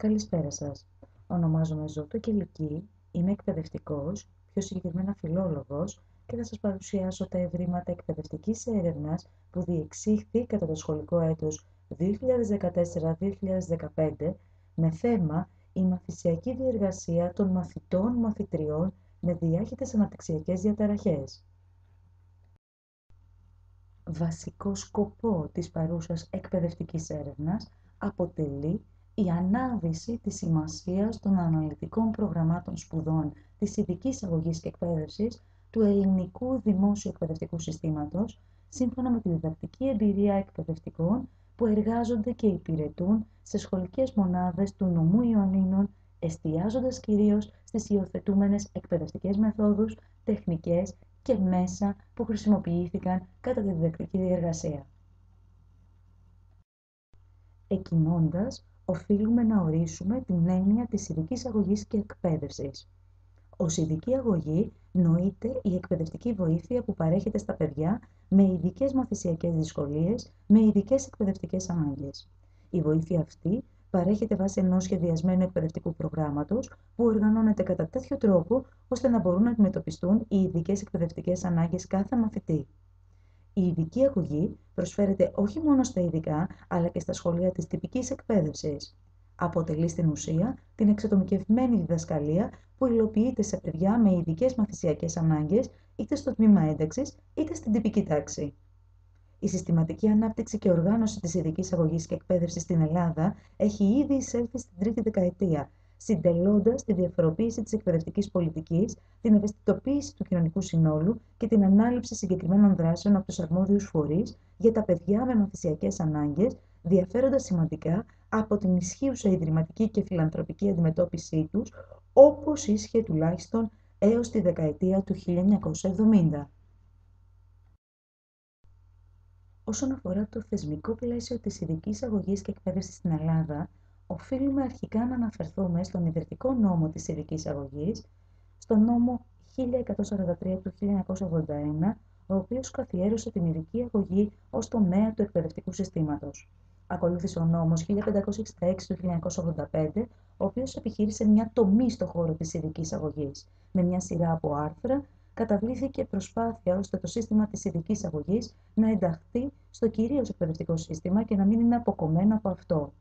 Καλησπέρα σας. Ονομάζομαι Ζώτο Κελική, είμαι εκπαιδευτικός, πιο συγκεκριμένα φιλόλογος και θα σας παρουσιάσω τα ευρήματα εκπαιδευτικής έρευνας που διεξήχθη κατά το σχολικό έτος 2014-2015 με θέμα η μαθησιακή διεργασία των μαθητών-μαθητριών με διάχυτες αναπτυξιακές διαταραχές. Βασικό σκοπό της παρούσας εκπαιδευτικής έρευνας αποτελεί η ανάδυση της σημασίας των αναλυτικών προγραμμάτων σπουδών της ειδικής αγωγής και εκπαίδευσης του ελληνικού δημόσιου εκπαιδευτικού συστήματος, σύμφωνα με τη διδακτική εμπειρία εκπαιδευτικών που εργάζονται και υπηρετούν σε σχολικές μονάδες του νομού Ιωαννίνων, εστιάζοντας κυρίως στις υιοθετούμενες εκπαιδευτικές μεθόδους, τεχνικές και μέσα που χρησιμοποιήθηκαν κατά τη διδακτική διεργασία. Εκκινώντας, οφείλουμε να ορίσουμε την έννοια της ειδική αγωγής και εκπαίδευσης. Ω ειδική αγωγή νοείται η εκπαιδευτική βοήθεια που παρέχεται στα παιδιά με ειδικές μαθησιακές δυσκολίες, με ειδικές εκπαιδευτικές ανάγκες. Η βοήθεια αυτή παρέχεται βάσει ενός σχεδιασμένου εκπαιδευτικού προγράμματος που οργανώνεται κατά τέτοιο τρόπο ώστε να μπορούν να αντιμετωπιστούν οι ειδικές εκπαιδευτικές ανάγκες κάθε μαθητή. Η ειδική αγωγή προσφέρεται όχι μόνο στα ειδικά, αλλά και στα σχολεία της τυπικής εκπαίδευσης. Αποτελεί στην ουσία την εξατομικευμένη διδασκαλία που υλοποιείται σε παιδιά με ειδικές μαθησιακές ανάγκες είτε στο τμήμα ένταξης είτε στην τυπική τάξη. Η συστηματική ανάπτυξη και οργάνωση της ειδικής αγωγής και εκπαίδευσης στην Ελλάδα έχει ήδη εισέλθει στην τρίτη δεκαετία συντελώντας τη διαφοροποίηση της εκπαιδευτικής πολιτικής, την ευαισθητοποίηση του κοινωνικού συνόλου και την ανάληψη συγκεκριμένων δράσεων από τους αρμόδιους φορείς για τα παιδιά με μαθησιακές ανάγκες, διαφέροντας σημαντικά από την ισχύουσα ιδρυματική και φιλανθρωπική αντιμετώπιση τους, όπως ίσχυε τουλάχιστον έως τη δεκαετία του 1970. Όσον αφορά το θεσμικό πλαίσιο της ειδικής αγωγής και εκπαίδευσης στην Ελλάδα, οφείλουμε αρχικά να αναφερθούμε στον ιδρυτικό νόμο της ειδικής αγωγής, στον νόμο 1143 του 1981, ο οποίος καθιέρωσε την ειδική αγωγή ως τομέα του εκπαιδευτικού συστήματος. Ακολούθησε ο νόμος 1566 του 1985, ο οποίος επιχείρησε μια τομή στο χώρο της ειδικής αγωγής. Με μια σειρά από άρθρα καταβλήθηκε προσπάθεια ώστε το σύστημα της ειδικής αγωγής να ενταχθεί στο κυρίως εκπαιδευτικό σύστημα και να μην είναι αποκομμένο από αυτό.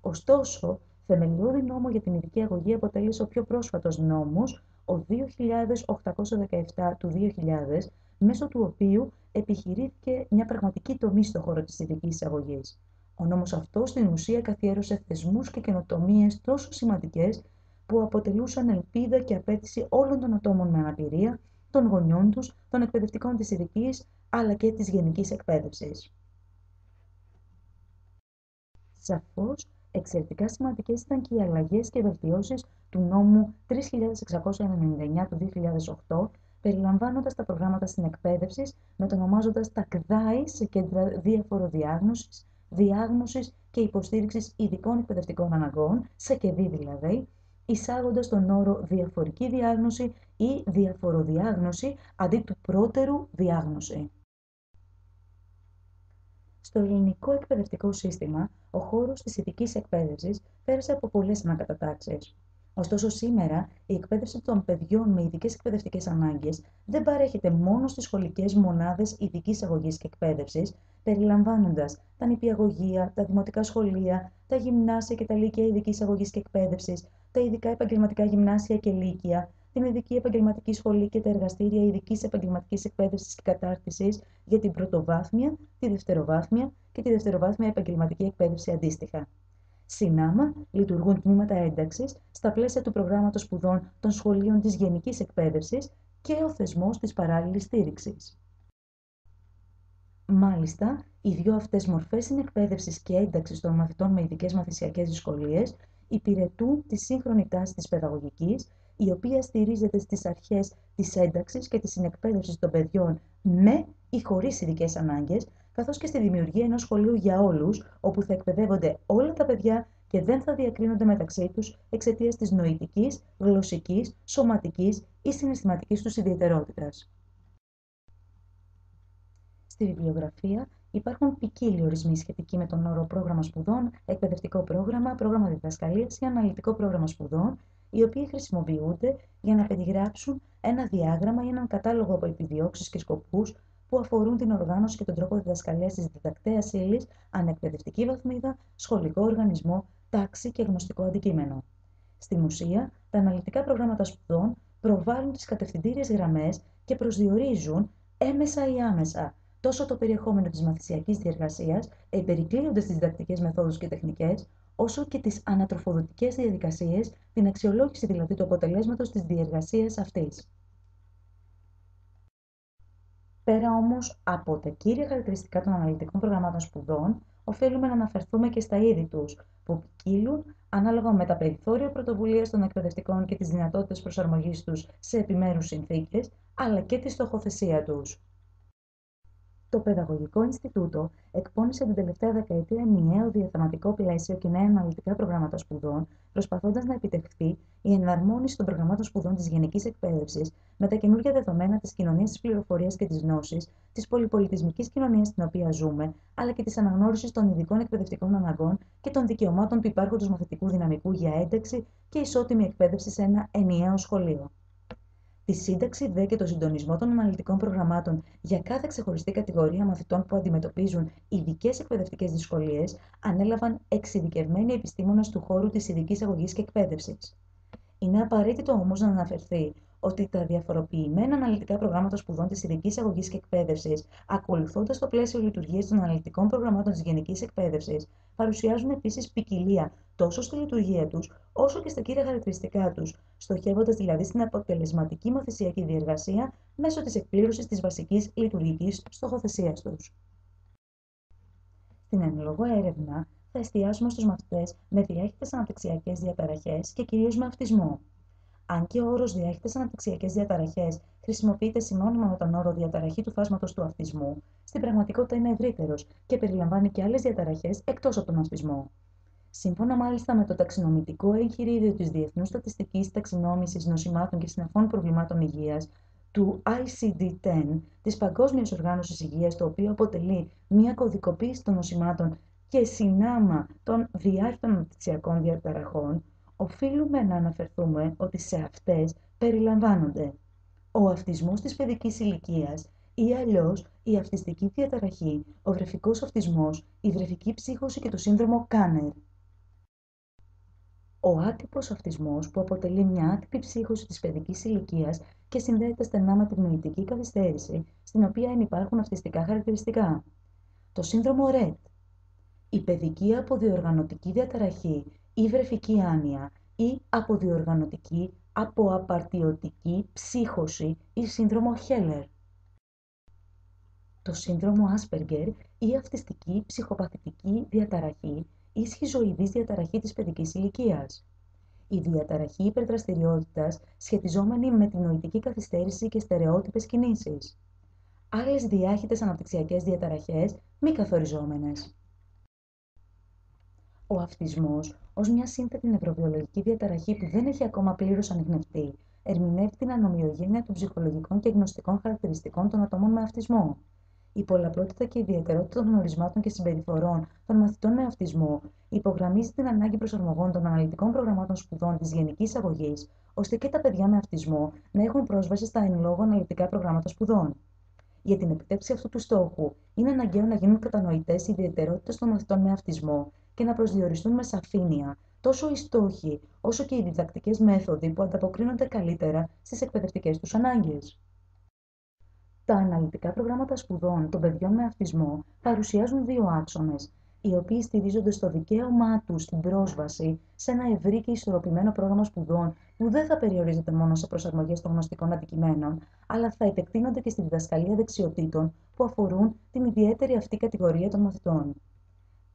Ωστόσο, θεμελιώδη νόμο για την ειδική αγωγή αποτέλεσε ο πιο πρόσφατος νόμος, ο 2817 του 2000, μέσω του οποίου επιχειρήθηκε μια πραγματική τομή στο χώρο της ειδικής αγωγής. Ο νόμος αυτός στην ουσία καθιέρωσε θεσμούς και καινοτομίες τόσο σημαντικές που αποτελούσαν ελπίδα και απέτηση όλων των ατόμων με αναπηρία, των γονιών τους, των εκπαιδευτικών της ειδικής αλλά και της γενικής εκπαίδευσης. Σαφώς, Εξαιρετικά σημαντικές ήταν και οι αλλαγές και βελτιώσεις του νόμου 3699 του 2008, περιλαμβάνοντας τα προγράμματα συνεκπαίδευσης, μετονομάζοντας τα ΚΔΑΗ σε κέντρα διαφοροδιάγνωσης, διάγνωσης και υποστήριξης ειδικών εκπαιδευτικών αναγκών, σε ΚΕΔΙ δηλαδή, εισάγοντας τον όρο διαφορική διάγνωση ή διαφοροδιάγνωση αντί του πρώτερου διάγνωση. Στο ελληνικό εκπαιδευτικό σύστημα, ο χώρος της ειδικής εκπαίδευσης πέρασε από πολλές ανακατατάξεις. Ωστόσο, σήμερα η εκπαίδευση των παιδιών με ειδικές εκπαιδευτικές ανάγκες δεν παρέχεται μόνο στις σχολικές μονάδες ειδικής αγωγής και εκπαίδευσης, περιλαμβάνοντας τα νηπιαγωγεία, τα δημοτικά σχολεία, τα γυμνάσια και τα λύκεια ειδικής αγωγής και εκπαίδευσης, τα ειδικά επαγγελματικά γυμνάσια και λύκεια, την ειδική επαγγελματική σχολή και τα εργαστήρια ειδικής επαγγελματικής εκπαίδευσης και κατάρτισης για την πρωτοβάθμια, τη δευτεροβάθμια και τη δευτεροβάθμια επαγγελματική εκπαίδευση αντίστοιχα. Συνάμα λειτουργούν τμήματα ένταξης στα πλαίσια του προγράμματος σπουδών των σχολείων της γενικής εκπαίδευσης και ο θεσμός της παράλληλης στήριξης. Μάλιστα, οι δύο αυτές μορφές συνεκπαίδευσης και ένταξης των μαθητών με ειδικές μαθησιακές δυσκολίες υπηρετούν τη σύγχρονη τάση της παιδαγωγικής η οποία στηρίζεται στις αρχές της ένταξης και της συνεκπαίδευσης των παιδιών με ή χωρίς ειδικές ανάγκες, καθώς και στη δημιουργία ενός σχολείου για όλους, όπου θα εκπαιδεύονται όλα τα παιδιά και δεν θα διακρίνονται μεταξύ τους εξαιτίας της νοητικής, γλωσσικής, σωματικής ή συναισθηματικής τους ιδιαιτερότητας. Στη βιβλιογραφία Υπάρχουν ποικίλοι ορισμοί σχετικοί με τον όρο πρόγραμμα σπουδών, εκπαιδευτικό πρόγραμμα, πρόγραμμα διδασκαλίας ή αναλυτικό πρόγραμμα σπουδών, οι οποίοι χρησιμοποιούνται για να περιγράψουν ένα διάγραμμα ή έναν κατάλογο από επιδιώξεις και σκοπούς που αφορούν την οργάνωση και τον τρόπο διδασκαλίας της διδακτέας ύλης, ανεκπαιδευτική βαθμίδα, σχολικό οργανισμό, τάξη και γνωστικό αντικείμενο. Στην ουσία, τα αναλυτικά προγράμματα σπουδών προβάλλουν τις κατευθυντήριες γραμμές και προσδιορίζουν έμεσα ή άμεσα τόσο το περιεχόμενο της μαθησιακής διεργασίας, περικλείοντα τις διδακτικές μεθόδους και τεχνικές, όσο και τις ανατροφοδοτικές διαδικασίες, την αξιολόγηση δηλαδή του αποτελέσματος της διεργασίας αυτής. Πέρα όμως από τα κύρια χαρακτηριστικά των αναλυτικών προγραμμάτων σπουδών, οφείλουμε να αναφερθούμε και στα είδη τους, που ποικίλουν ανάλογα με τα περιθώρια πρωτοβουλίας των εκπαιδευτικών και τις δυνατότητες προσαρμογής τους σε επιμέρους συνθήκες, αλλά και τη στοχοθεσία τους. Το Παιδαγωγικό Ινστιτούτο εκπώνησε την τελευταία δεκαετία ενιαίο διαθεματικό πλαίσιο και νέα αναλυτικά προγράμματα σπουδών, προσπαθώντας να επιτευχθεί η εναρμόνιση των προγραμμάτων σπουδών της γενικής εκπαίδευσης με τα καινούργια δεδομένα της κοινωνίας της πληροφορίας και της γνώσης, της πολυπολιτισμικής κοινωνίας στην οποία ζούμε, αλλά και της αναγνώρισης των ειδικών εκπαιδευτικών αναγκών και των δικαιωμάτων του υπάρχοντο μαθητικού δυναμικού για ένταξη και ισότιμη εκπαίδευση σε ένα ενιαίο σχολείο. Τη σύνταξη δε και το συντονισμό των αναλυτικών προγραμμάτων για κάθε ξεχωριστή κατηγορία μαθητών που αντιμετωπίζουν ειδικές εκπαιδευτικές δυσκολίες ανέλαβαν εξειδικευμένοι επιστήμονε του χώρου της ειδικής αγωγής και εκπαίδευσης. Είναι απαραίτητο όμως να αναφερθεί ότι τα διαφοροποιημένα αναλυτικά προγράμματα σπουδών της ειδικής αγωγής και εκπαίδευσης, ακολουθώντας το πλαίσιο λειτουργίας των αναλυτικών προγραμμάτων της γενικής εκπαίδευσης, παρουσιάζουν επίσης ποικιλία τόσο στη λειτουργία τους, όσο και στα κύρια χαρακτηριστικά τους, στοχεύοντας δηλαδή στην αποτελεσματική μαθησιακή διεργασία μέσω της εκπλήρωσης της βασικής λειτουργικής στοχοθεσίας τους. Στην εν λόγω έρευνα θα εστιάσουμε στους μαθητές με διάχυτε αναπτυξιακές διαταραχέ και κυρίως με αυτισμό. Αν και ο όρος διάχυτε αναπτυξιακές διαταραχές χρησιμοποιείται συνώνυμα με τον όρο διαταραχή του φάσματος του αυτισμού, στην πραγματικότητα είναι ευρύτερος και περιλαμβάνει και άλλες διαταραχές εκτός από τον αυτισμό. Σύμφωνα μάλιστα με το ταξινομητικό εγχειρίδιο της Διεθνούς Στατιστικής Ταξινόμησης Νοσημάτων και Συναφών Προβλημάτων Υγείας, του ICD-10, της Παγκόσμιας Οργάνωσης Υγείας, το οποίο αποτελεί μια κωδικοποίηση των νοσημάτων και συνάμα των διάχυτων αναπτυξιακών διαταραχών, οφείλουμε να αναφερθούμε ότι σε αυτές περιλαμβάνονται ο αυτισμός της παιδικής ηλικίας ή αλλιώς η αυτιστική διαταραχή, ο βρεφικός αυτισμός, η βρεφική ψύχωση και το σύνδρομο Κάνερ. Ο άτυπος αυτισμός που αποτελεί μια άτυπη ψύχωση της παιδικής ηλικίας και συνδέεται στενά με την νοητική καθυστέρηση, στην οποία υπάρχουν αυτιστικά χαρακτηριστικά. Το σύνδρομο RED. Η παιδική αποδιοργανωτική διαταραχή ή βρεφική άνοια ή αποδιοργανωτική αποαπαρτιωτική ψύχωση ή σύνδρομο Χέλερ. Το σύνδρομο Asperger ή αυτιστική ψυχοπαθητική διαταραχή ή σχιζοειδής διαταραχή της παιδικής ηλικίας. Η διαταραχή υπερδραστηριότητας σχετιζόμενη με την νοητική καθυστέρηση και στερεότυπες κινήσεις. Άλλες διάχυτες αναπτυξιακές διαταραχές μη καθοριζόμενες. Ο αυτισμός, ως μια σύνθετη νευροβιολογική διαταραχή που δεν έχει ακόμα πλήρως ανοιχνευτεί, ερμηνεύει την ανομοιογένεια των ψυχολογικών και γνωστικών χαρακτηριστικών των ατόμων με αυτισμό. Η πολλαπλότητα και η ιδιαιτερότητα των γνωρισμάτων και συμπεριφορών των μαθητών με αυτισμό υπογραμμίζει την ανάγκη προσαρμογών των αναλυτικών προγραμμάτων σπουδών της γενικής αγωγής, ώστε και τα παιδιά με αυτισμό να έχουν πρόσβαση στα εν λόγω αναλυτικά προγράμματα σπουδών. Για την επιτεύξη αυτού του στόχου, είναι αναγκαίο να γίνουν κατανοητές οι ιδιαιτερότητες των μαθητών με αυτισμό και να προσδιοριστούν με σαφήνεια τόσο οι στόχοι όσο και οι διδακτικές μέθοδοι που ανταποκρίνονται καλύτερα στις εκπαιδευτικές τους ανάγκες. Τα αναλυτικά προγράμματα σπουδών των παιδιών με αυτισμό παρουσιάζουν δύο άξονες, οι οποίοι στηρίζονται στο δικαίωμά τους στην πρόσβαση σε ένα ευρύ και ισορροπημένο πρόγραμμα σπουδών που δεν θα περιορίζεται μόνο σε προσαρμογές των γνωστικών αντικειμένων, αλλά θα επεκτείνονται και στη διδασκαλία δεξιοτήτων που αφορούν την ιδιαίτερη αυτή κατηγορία των μαθητών.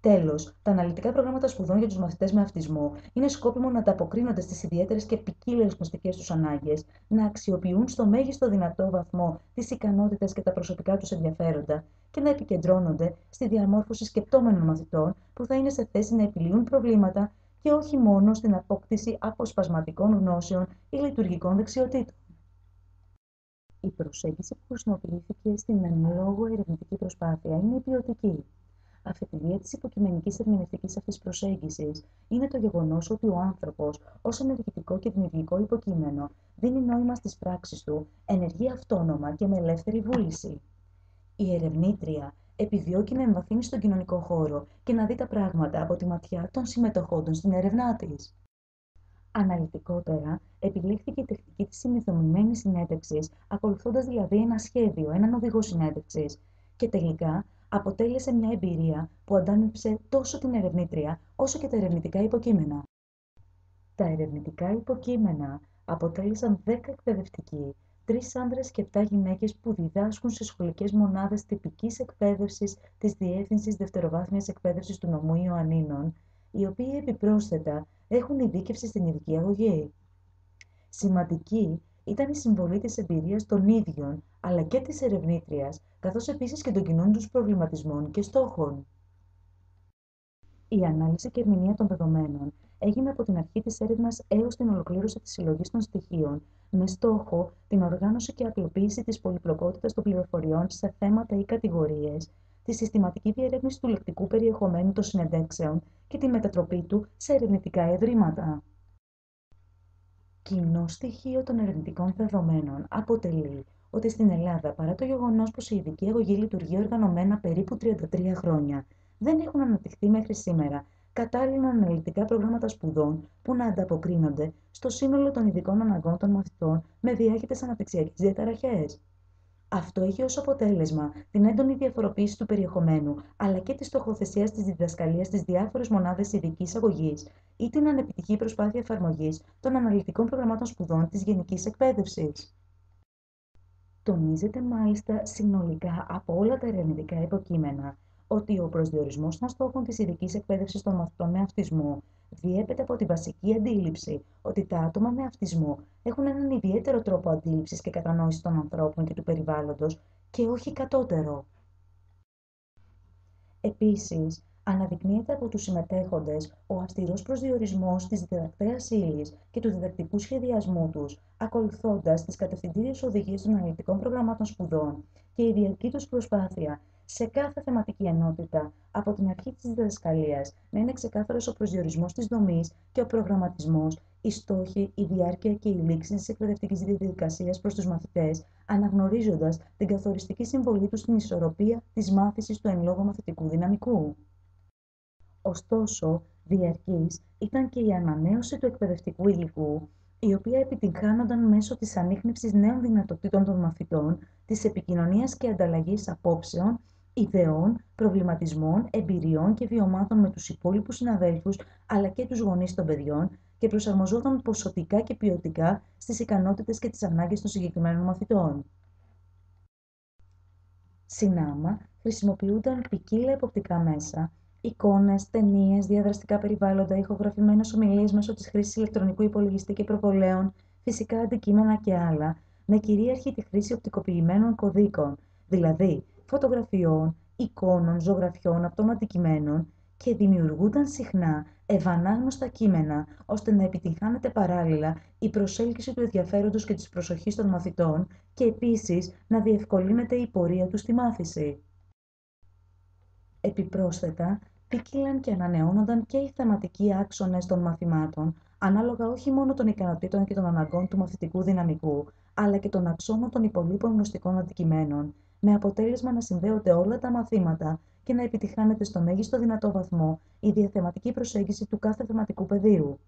Τέλος, τα αναλυτικά προγράμματα σπουδών για τους μαθητές με αυτισμό είναι σκόπιμο να ανταποκρίνονται στις ιδιαίτερες και ποικίλες γνωστικές τους ανάγκες, να αξιοποιούν στο μέγιστο δυνατό βαθμό τις ικανότητες και τα προσωπικά τους ενδιαφέροντα και να επικεντρώνονται στη διαμόρφωση σκεπτόμενων μαθητών που θα είναι σε θέση να επιλύουν προβλήματα και όχι μόνο στην απόκτηση αποσπασματικών γνώσεων ή λειτουργικών δεξιοτήτων. Η προσέγγιση που χρησιμοποιήθηκε στην εν λόγω ερευνητική προσπάθεια είναι η ποιοτική. Αφετηρία τη υποκειμενικής ερμηνευτικής αυτής προσέγγισης είναι το γεγονός ότι ο άνθρωπος, ως ενεργητικό και δημιουργικό υποκείμενο, δίνει νόημα στις πράξεις του, ενεργεί αυτόνομα και με ελεύθερη βούληση. Η ερευνήτρια επιδιώκει να εμβαθύνει στον κοινωνικό χώρο και να δει τα πράγματα από τη ματιά των συμμετοχόντων στην έρευνά της. Αναλυτικότερα, επιλέχθηκε η τεχνική της συνειδητοποιημένης συνέντευξης, ακολουθώντας δηλαδή ένα σχέδιο, έναν οδηγό συνέντευξης, και τελικά αποτέλεσε μια εμπειρία που αντάμυψε τόσο την ερευνήτρια όσο και τα ερευνητικά υποκείμενα. Τα ερευνητικά υποκείμενα αποτέλεσαν 10 εκπαιδευτικοί, 3 άνδρες και 7 γυναίκες που διδάσκουν σε σχολικές μονάδες τυπικής εκπαίδευσης της Διεύθυνσης Δευτεροβάθμιας Εκπαίδευσης του Νομού Ιωαννίνων, οι οποίοι επιπρόσθετα έχουν ειδίκευση στην ειδική αγωγή. Σημαντική ήταν η συμβολή της εμπειρίας των ίδιων, αλλά και της ερευνήτριας, καθώς επίσης και των κοινών τους προβληματισμών και στόχων. Η ανάλυση και ερμηνεία των δεδομένων έγινε από την αρχή της έρευνας έως την ολοκλήρωση της συλλογής των στοιχείων, με στόχο την οργάνωση και απλοποίηση της πολυπλοκότητας των πληροφοριών σε θέματα ή κατηγορίες, τη συστηματική διερεύνηση του λεκτικού περιεχομένου των συνεντέξεων και τη μετατροπή του σε ερευνητικά ευρήματα. Κοινό στοιχείο των ερευνητικών δεδομένων αποτελεί ότι στην Ελλάδα, παρά το γεγονός πως η ειδική αγωγή λειτουργεί οργανωμένα περίπου 33 χρόνια, δεν έχουν αναπτυχθεί μέχρι σήμερα κατάλληλα αναλυτικά προγράμματα σπουδών που να ανταποκρίνονται στο σύνολο των ειδικών αναγκών των μαθητών με διάχυτες αναπτυξιακές διαταραχές. Αυτό έχει ως αποτέλεσμα την έντονη διαφοροποίηση του περιεχομένου, αλλά και της στοχοθεσία της διδασκαλίας στις διάφορες μονάδες ειδικής αγωγής ή την ανεπιτυχή προσπάθεια εφαρμογής των αναλυτικών προγραμμάτων σπουδών της γενικής εκπαίδευσης. Τονίζεται μάλιστα συνολικά από όλα τα ερευνητικά υποκείμενα ότι ο προσδιορισμός των στόχων της ειδικής εκπαίδευσης των μαθητών με αυτισμό διέπεται από τη βασική αντίληψη ότι τα άτομα με αυτισμό έχουν έναν ιδιαίτερο τρόπο αντίληψης και κατανόησης των ανθρώπων και του περιβάλλοντος και όχι κατώτερο. Επίσης, αναδεικνύεται από τους συμμετέχοντες ο αυστηρός προσδιορισμός της διδακτέας ύλης και του διδακτικού σχεδιασμού τους, ακολουθώντας τις κατευθυντήριες οδηγίες των αναλυτικών προγραμμάτων σπουδών και η διαρκή τους προσπάθεια σε κάθε θεματική ενότητα από την αρχή της διδασκαλίας να είναι ξεκάθαρος ο προσδιορισμός της δομής και ο προγραμματισμός, οι στόχοι, η διάρκεια και η λήξη της εκπαιδευτικής διαδικασίας προς τους μαθητές, αναγνωρίζοντας την καθοριστική συμβολή τους στην ισορροπία της μάθησης του εν λόγω μαθητικού δυναμικού. Ωστόσο, διαρκής ήταν και η ανανέωση του εκπαιδευτικού υλικού η οποία επιτυγχάνονταν μέσω της ανείχνευσης νέων δυνατοτήτων των μαθητών, της επικοινωνίας και ανταλλαγής απόψεων ιδεών, προβληματισμών, εμπειριών και βιωμάτων με τους υπόλοιπους συναδέλφους αλλά και τους γονείς των παιδιών και προσαρμοζόταν ποσοτικά και ποιοτικά στις ικανότητες και τις ανάγκες των συγκεκριμένων μαθητών. Συνάμα, χρησιμοποιούνταν ποικίλα εποπτικά μέσα, εικόνες, ταινίες, διαδραστικά περιβάλλοντα, ηχογραφημένες ομιλίες μέσω της χρήσης ηλεκτρονικού υπολογιστή και προβολέων, φυσικά αντικείμενα και άλλα, με κυρίαρχη τη χρήση οπτικοποιημένων κωδίκων, δηλαδή φωτογραφιών, εικόνων, ζωγραφιών, αυτών αντικειμένων και δημιουργούνταν συχνά ευανάγνωστα κείμενα, ώστε να επιτυγχάνεται παράλληλα η προσέλκυση του ενδιαφέροντος και της προσοχής των μαθητών και επίσης να διευκολύνεται η πορεία τους στη μάθηση. Επιπρόσθετα, ποικίλαν και ανανεώνονταν και οι θεματικοί άξονες των μαθημάτων, ανάλογα όχι μόνο των ικανοτήτων και των αναγκών του μαθητικού δυναμικού, αλλά και των αξώνων των υπολείπων γνωστικών αντικειμένων, με αποτέλεσμα να συνδέονται όλα τα μαθήματα και να επιτυχάνεται στο μέγιστο δυνατό βαθμό η διαθεματική προσέγγιση του κάθε θεματικού πεδίου.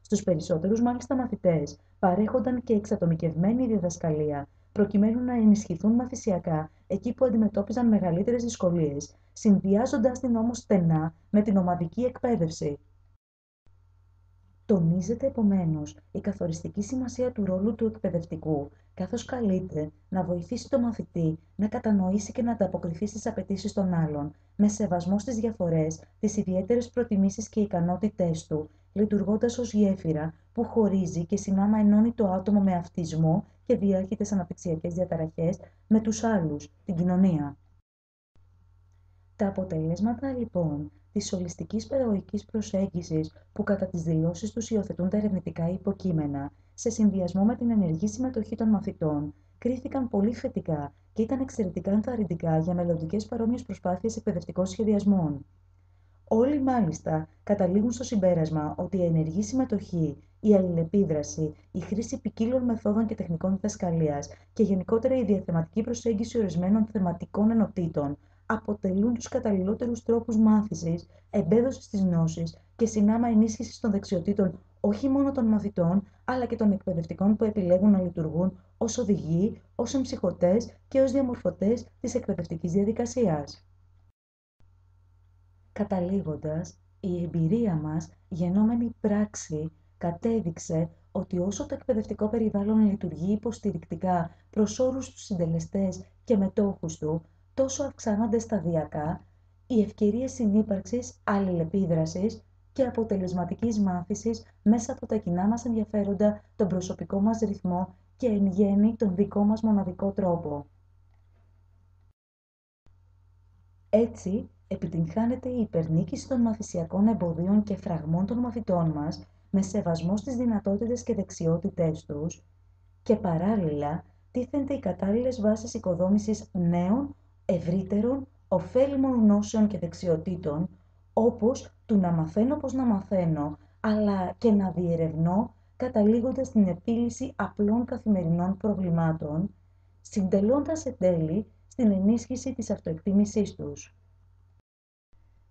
Στους περισσότερους μάλιστα μαθητές παρέχονταν και εξατομικευμένη διδασκαλία, προκειμένου να ενισχυθούν μαθησιακά εκεί που αντιμετώπιζαν μεγαλύτερες δυσκολίες, συνδυάζοντά την όμως στενά με την ομαδική εκπαίδευση. Τονίζεται επομένως η καθοριστική σημασία του ρόλου του εκπαιδευτικού, καθώς καλείται να βοηθήσει τον μαθητή να κατανοήσει και να ανταποκριθεί στις απαιτήσεις των άλλων, με σεβασμό στις διαφορές, τις ιδιαίτερες προτιμήσεις και ικανότητές του, λειτουργώντας ως γέφυρα που χωρίζει και συνάμα ενώνει το άτομο με αυτισμό και διάχυτε αναπτυξιακές διαταραχές με τους άλλους, την κοινωνία. Τα αποτελέσματα λοιπόν της ολιστικής παιδαγωγικής προσέγγισης που κατά τις δηλώσεις τους υιοθετούν τα ερευνητικά υποκείμενα, σε συνδυασμό με την ενεργή συμμετοχή των μαθητών, κρίθηκαν πολύ θετικά και ήταν εξαιρετικά ενθαρρυντικά για μελλοντικές παρόμοιες προσπάθειες εκπαιδευτικών σχεδιασμών. Όλοι μάλιστα καταλήγουν στο συμπέρασμα ότι η ενεργή συμμετοχή, η αλληλεπίδραση, η χρήση ποικίλων μεθόδων και τεχνικών διδασκαλίας και γενικότερα η διαθεματική προσέγγιση ορισμένων θεματικών ενωτήτων αποτελούν τους καταλληλότερους τρόπους μάθησης, εμπέδωσης της γνώσης και συνάμα ενίσχυσης των δεξιοτήτων όχι μόνο των μαθητών, αλλά και των εκπαιδευτικών που επιλέγουν να λειτουργούν ως οδηγοί, ως εμψυχωτές και ως διαμορφωτές της εκπαιδευτικής διαδικασίας. Καταλήγοντας, η εμπειρία μας, γενόμενη πράξη, κατέδειξε ότι όσο το εκπαιδευτικό περιβάλλον λειτουργεί υποστηρικτικά προς όρους τους συντελεστές και μετόχους του, τόσο αυξάνονται σταδιακά οι ευκαιρίες συνύπαρξης, αλληλεπίδρασης και αποτελεσματικής μάθησης μέσα από τα κοινά μας ενδιαφέροντα, τον προσωπικό μας ρυθμό και εν γέννη τον δικό μας μοναδικό τρόπο. Έτσι, επιτυγχάνεται η υπερνίκηση των μαθησιακών εμποδίων και φραγμών των μαθητών μας με σεβασμό στις δυνατότητες και δεξιότητές τους και παράλληλα τίθενται οι κατάλληλες βάσεις οικοδόμησης νέων, ευρύτερων, ωφέλιμων γνώσεων και δεξιοτήτων, όπως του να μαθαίνω πώς να μαθαίνω, αλλά και να διερευνώ καταλήγοντας στην επίλυση απλών καθημερινών προβλημάτων, συντελώντας εν τέλει στην ενίσχυση της αυτοεκτίμησής τους.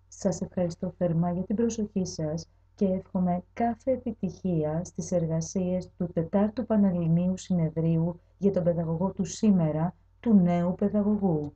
Σας ευχαριστώ θερμά για την προσοχή σας και εύχομαι κάθε επιτυχία στις εργασίες του Τετάρτου Πανελληνίου Συνεδρίου για τον παιδαγωγό του σήμερα, του νέου παιδαγωγού.